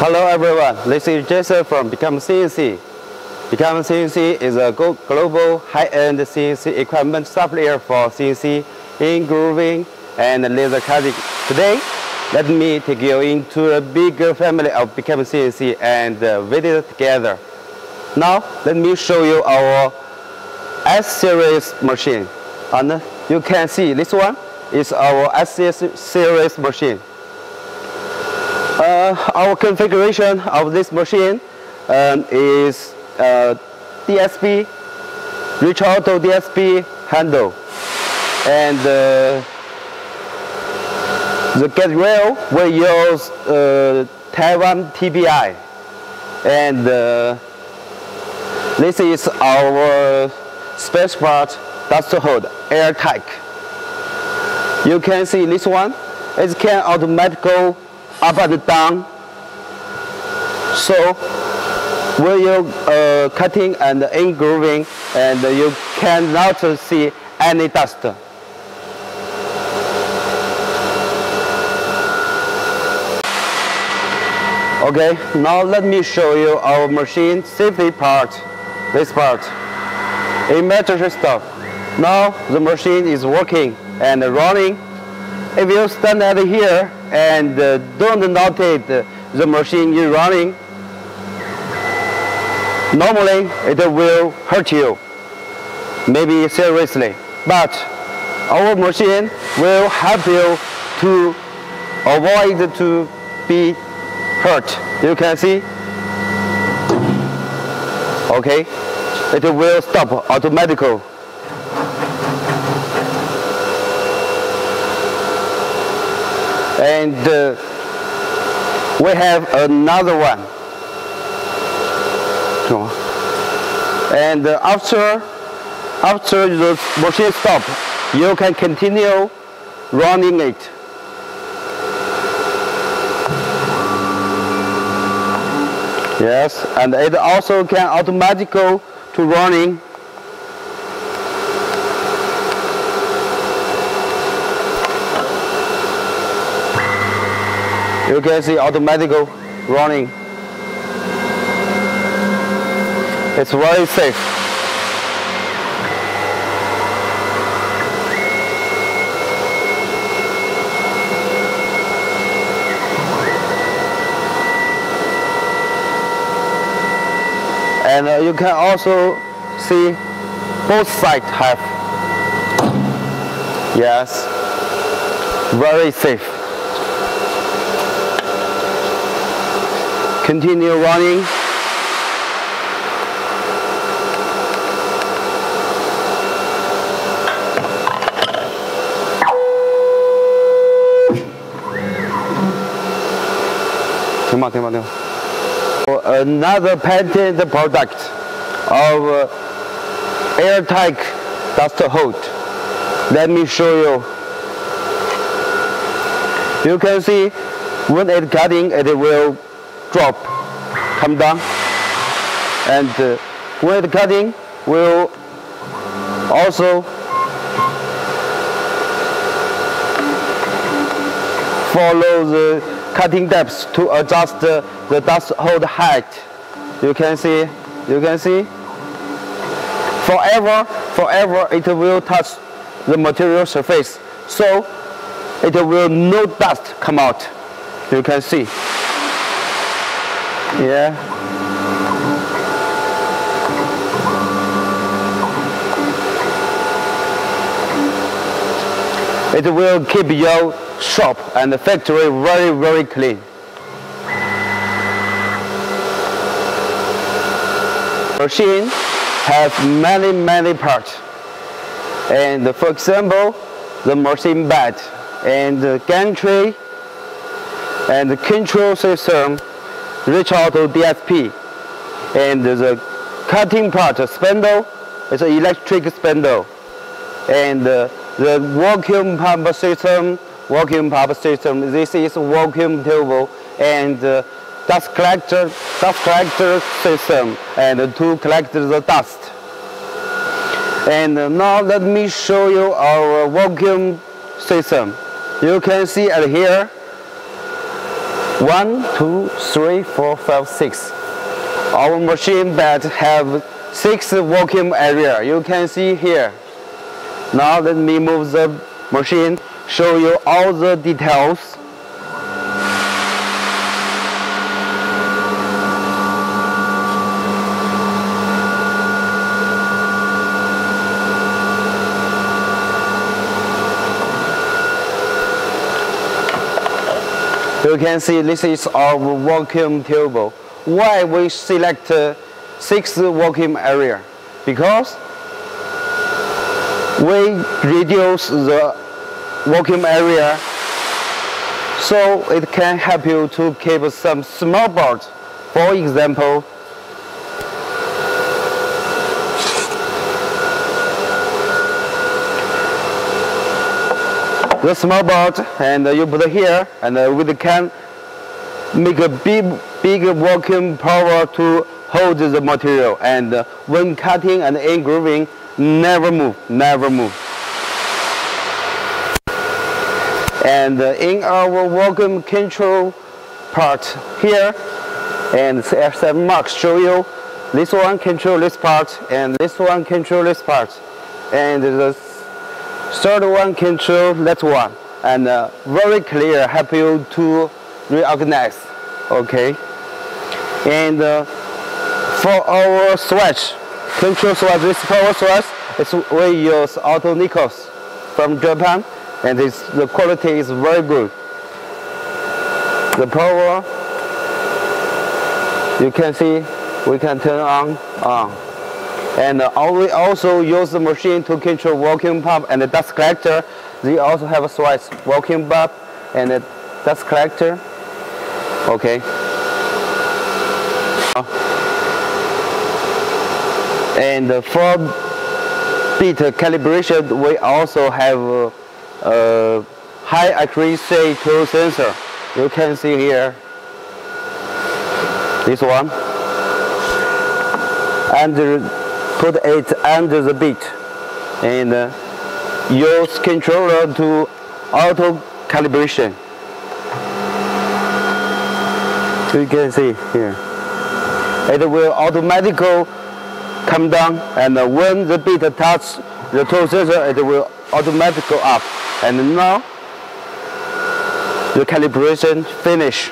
Hello everyone, this is Jason from BCAM CNC. BCAM CNC is a global high-end CNC equipment supplier for CNC engraving and laser cutting. Today, let me take you into a bigger family of BCAM CNC and uh, visit together. Now, let me show you our S-Series machine. And you can see this one is our S-Series machine. Uh, our configuration of this machine um, is uh, DSP, Rich Auto DSP handle. And uh, the get rail will use uh, Taiwan TBI. And uh, this is our space part dust hold Airtech. You can see this one, it can automatically up the down. So when you uh, cutting and engraving and you cannot see any dust. Okay, now let me show you our machine safety part, this part. it Emergency stuff. Now the machine is working and running. If you stand at here and uh, don't notice the machine is running, normally it will hurt you, maybe seriously. But our machine will help you to avoid to be hurt. You can see. Okay, it will stop automatically. And uh, we have another one. And uh, after after the machine stop, you can continue running it. Yes, and it also can automatically to running. You can see automatically running. It's very safe. and uh, you can also see both sides have yes very safe continue running Another patented product of uh, Airtech dust hold. Let me show you. You can see when it's cutting, it will drop, come down. And uh, it's cutting, will also follow the cutting depth to adjust the, the dust hold height. You can see, you can see. Forever, forever it will touch the material surface. So it will no dust come out. You can see. Yeah. It will keep your shop and the factory very, very clean. Machine has many, many parts. And for example, the machine bed and the gantry and the control system, Rich Auto DSP. And the cutting part, spindle, is an electric spindle. And the vacuum pump system vacuum pump system. This is vacuum tube and uh, dust collector, dust collector system and to collect the dust. And now let me show you our vacuum system. You can see at here, One, two, three, four, five, six. Our machine bed have six vacuum area. You can see here. Now let me move the machine, show you all the details. You can see this is our vacuum tube. Why we select uh, six vacuum area? Because we reduce the vacuum area so it can help you to keep some small birds. For example, the small board and uh, you put it here and uh, we can make a big big vacuum power to hold the material. And uh, when cutting and engraving never move never move. And in our vacuum control part here and some marks show you this one control this part and this one control this part. And the third one control that one. And uh, very clear help you to reorganize okay? And uh, for our switch control switch this power switch is we use auto Nikos from Japan and the quality is very good. The power you can see we can turn on on and uh, we also use the machine to control vacuum pump and the dust collector. They also have a switch vacuum pump and the dust collector. Okay. And uh, for bit calibration, we also have a, a high accuracy tool sensor. You can see here. This one. And put it under the bit and uh, use controller to auto calibration. You can see here. It will automatically come down and uh, when the bit touch the tool sensor it will automatically go up. And now the calibration finish.